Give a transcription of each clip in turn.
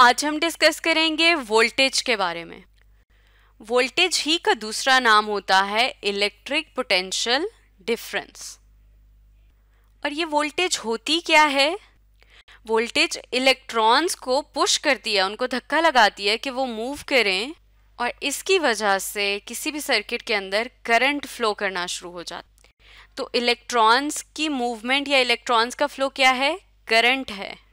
आज हम डिस्कस करेंगे वोल्टेज के बारे में। वोल्टेज ही का दूसरा नाम होता है इलेक्ट्रिक पोटेंशियल डिफरेंस और ये वोल्टेज होती क्या है? वोल्टेज इलेक्ट्रॉन्स को पुश करती है, उनको धक्का लगाती है कि वो मूव करें और इसकी वजह से किसी भी सर्किट के अंदर करंट फ्लो करना शुरू हो जाता तो इलेक्ट्रॉन्स की मूवमेंट या इलेक्ट्रॉन्स का फ्लो क्या है? करंट है।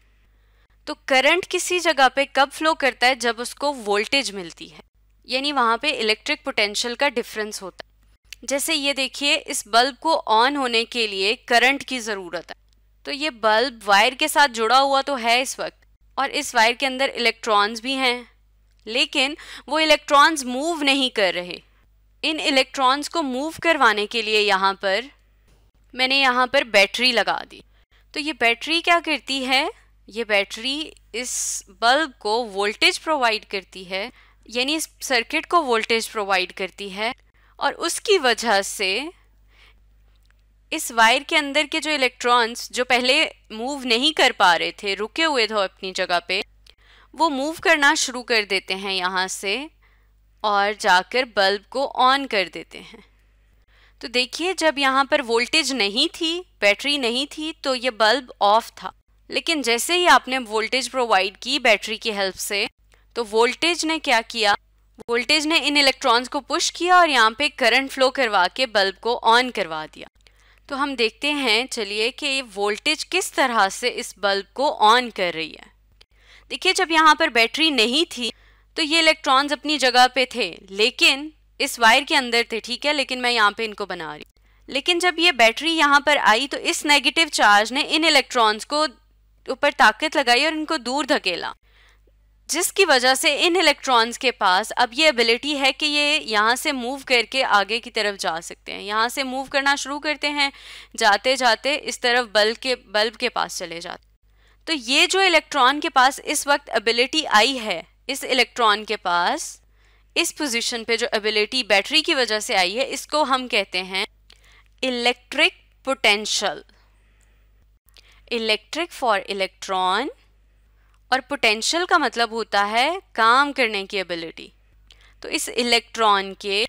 तो करंट किसी जगह पे कब फ्लो करता है जब उसको वोल्टेज मिलती है? यानी वहाँ पे इलेक्ट्रिक पोटेंशियल का डिफरेंस होता है। जैसे ये देखिए, इस बल्ब को ऑन होने के लिए करंट की ज़रूरत है। तो ये बल्ब वायर के साथ जुड़ा हुआ तो है इस वक्त, और इस वायर के अंदर इलेक्ट्रॉन्स भी हैं। लेकिन वो इलेक्ट्रॉन्स मूव नहीं कर रहे। इन इलेक्ट्रॉन्स को मूव करवाने के लिए यहाँ पर मैंने यहाँ पर बैटरी लगा दी। तो ये बैटरी क्या करती है? ये बैटरी इस बल्ब को वोल्टेज प्रोवाइड करती है, यानी इस सर्किट को वोल्टेज प्रोवाइड करती है, और उसकी वजह से इस वायर के अंदर के जो इलेक्ट्रॉन्स जो पहले मूव नहीं कर पा रहे थे, रुके हुए थे अपनी जगह पे, वो मूव करना शुरू कर देते हैं यहाँ से और जाकर बल्ब को ऑन कर देते हैं। तो देखिए, जब यहाँ पर वोल्टेज नहीं थी, बैटरी नहीं थी तो ये बल्ब ऑफ़ था। लेकिन जैसे ही आपने वोल्टेज प्रोवाइड की बैटरी की हेल्प से तो वोल्टेज ने क्या किया? वोल्टेज ने इन इलेक्ट्रॉन्स को पुश किया और यहाँ पे करंट फ्लो करवा के बल्ब को ऑन करवा दिया। तो हम देखते हैं, चलिए कि ये वोल्टेज किस तरह से इस बल्ब को ऑन कर रही है। देखिए, जब यहाँ पर बैटरी नहीं थी तो ये इलेक्ट्रॉन्स अपनी जगह पे थे, लेकिन इस वायर के अंदर थे, ठीक है, लेकिन मैं यहाँ पे इनको बना रही लेकिन जब ये बैटरी यहाँ पर आई तो इस नेगेटिव चार्ज ने इन इलेक्ट्रॉन्स को ऊपर ताकत लगाई और इनको दूर धकेला। जिसकी वजह से इन इलेक्ट्रॉन्स के पास अब ये एबिलिटी है कि ये यहाँ से मूव करके आगे की तरफ़ जा सकते हैं। यहाँ से मूव करना शुरू करते हैं जाते जाते इस तरफ़ बल्ब के बल्ब के पास चले जाते तो ये जो इलेक्ट्रॉन के पास इस वक्त एबिलिटी आई है, इस इलेक्ट्रॉन के पास, इस पोजीशन पे जो एबिलिटी बैटरी की वजह से आई है, इसको हम कहते हैं electric potential electric for electron और पोटेंशियल का मतलब होता है काम करने की एबिलिटी तो इस इलेक्ट्रॉन के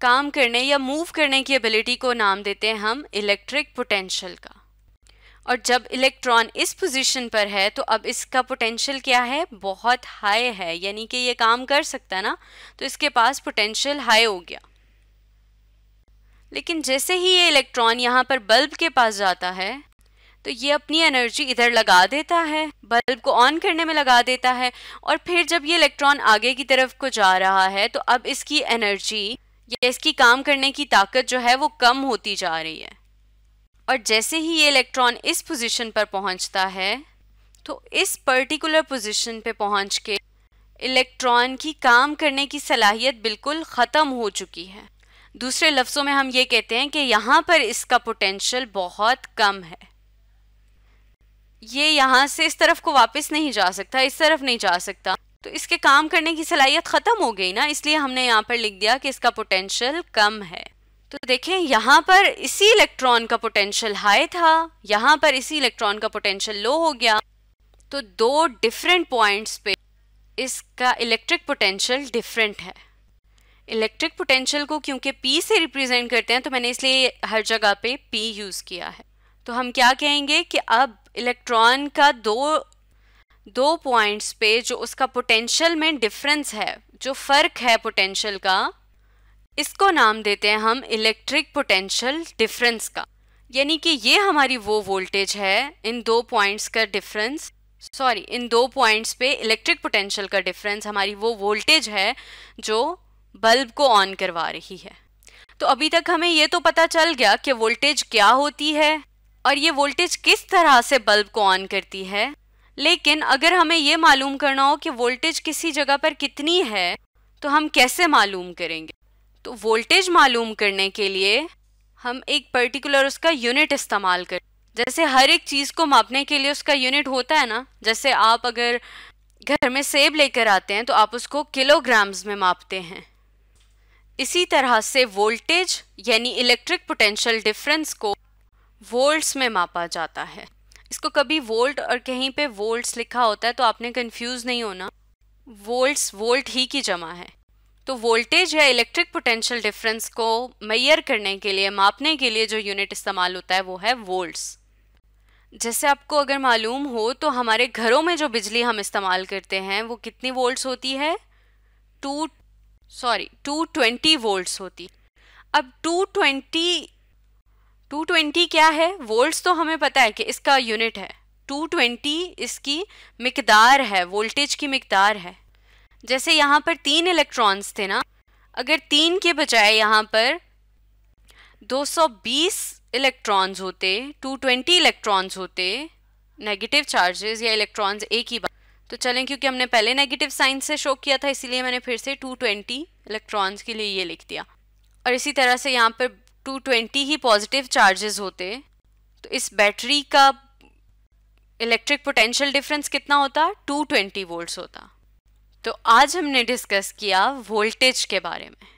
काम करने या मूव करने की एबिलिटी को नाम देते हैं हम इलेक्ट्रिक पोटेंशियल का. और जब इलेक्ट्रॉन इस पोजीशन पर है तो अब इसका पोटेंशियल क्या है? बहुत हाई है. यानी कि ये काम कर सकता है ना? तो इसके पास पोटेंशियल हाई हो गया. लेकिन जैसे ही ये इलेक्ट्रॉन यहाँ पर बल्ब के पास जाता है तो ये अपनी एनर्जी इधर लगा देता है बल्ब को ऑन करने में लगा देता है और फिर जब ये इलेक्ट्रॉन आगे की तरफ़ को जा रहा है तो अब इसकी एनर्जी या इसकी काम करने की ताकत जो है वो कम होती जा रही है। और जैसे ही ये इलेक्ट्रॉन इस पोजीशन पर पहुँचता है तो इस पर्टिकुलर पोजीशन पे पहुँच के इलेक्ट्रॉन की काम करने की सलाहियत बिल्कुल ख़त्म हो चुकी है। दूसरे लफ्ज़ों में हम ये कहते हैं कि यहाँ पर इसका पोटेंशियल बहुत कम है। ये यहाँ से इस तरफ़ को वापस नहीं जा सकता, इस तरफ़ नहीं जा सकता। तो इसके काम करने की सलाहियत ख़त्म हो गई ना, इसलिए हमने यहाँ पर लिख दिया कि इसका पोटेंशियल कम है। तो देखें, यहाँ पर इसी इलेक्ट्रॉन का पोटेंशियल हाई था, यहाँ पर इसी इलेक्ट्रॉन का पोटेंशियल लो हो गया। तो दो डिफरेंट पॉइंट्स पे इसका इलेक्ट्रिक पोटेंशियल डिफरेंट है। इलेक्ट्रिक पोटेंशियल को क्योंकि पी से रिप्रेजेंट करते हैं तो मैंने इसलिए हर जगह पे पी यूज़ किया है। तो हम क्या कहेंगे कि अब इलेक्ट्रॉन का दो दो पॉइंट्स पे जो उसका पोटेंशियल में डिफरेंस है, जो फ़र्क है पोटेंशियल का, इसको नाम देते हैं हम इलेक्ट्रिक पोटेंशियल डिफरेंस का। यानी कि ये हमारी वो वोल्टेज है, इन दो पॉइंट्स का डिफरेंस सॉरी इन दो पॉइंट्स पे इलेक्ट्रिक पोटेंशियल का डिफरेंस हमारी वो वोल्टेज है, जो बल्ब को ऑन करवा रही है। तो अभी तक हमें ये तो पता चल गया कि वोल्टेज क्या होती है और ये वोल्टेज किस तरह से बल्ब को ऑन करती है? लेकिन अगर हमें ये मालूम करना हो कि वोल्टेज किसी जगह पर कितनी है तो हम कैसे मालूम करेंगे? तो वोल्टेज मालूम करने के लिए हम एक पर्टिकुलर उसका यूनिट इस्तेमाल कर, जैसे हर एक चीज़ को मापने के लिए उसका यूनिट होता है ना, जैसे आप अगर घर में सेब लेकर आते हैं तो आप उसको किलोग्राम्स में मापते हैं। इसी तरह से वोल्टेज यानी इलेक्ट्रिक पोटेंशियल डिफरेंस को वोल्ट्स में मापा जाता है। इसको कभी वोल्ट और कहीं पे वोल्ट्स लिखा होता है तो आपने कंफ्यूज नहीं होना। वोल्ट्स वोल्ट ही की जमा है। तो वोल्टेज या इलेक्ट्रिक पोटेंशियल डिफरेंस को मैयर करने के लिए, मापने के लिए जो यूनिट इस्तेमाल होता है वो है वोल्ट्स जैसे आपको अगर मालूम हो तो हमारे घरों में जो बिजली हम इस्तेमाल करते हैं, वो कितनी वोल्ट्स होती है? Two sorry two twenty volts होती। अब टू ट्वेंटी टू ट्वेंटी क्या है? वोल्ट्स तो हमें पता है कि इसका यूनिट है। टू ट्वेंटी इसकी मिकदार है, वोल्टेज की मिकदार है। जैसे यहाँ पर तीन इलेक्ट्रॉन्स थे ना, अगर तीन के बजाय यहाँ पर 220 इलेक्ट्रॉन्स होते 220 इलेक्ट्रॉन्स होते, नेगेटिव चार्जेस या इलेक्ट्रॉन्स एक ही बात तो चलें क्योंकि हमने पहले नेगेटिव साइन से शो किया था, इसीलिए मैंने फिर से 220 इलेक्ट्रॉन्स के लिए ये लिख दिया। और इसी तरह से यहाँ पर 220 ही पॉजिटिव चार्जेस होते तो इस बैटरी का इलेक्ट्रिक पोटेंशियल डिफरेंस कितना होता? 220 वोल्ट्स होता। तो आज हमने डिस्कस किया वोल्टेज के बारे में।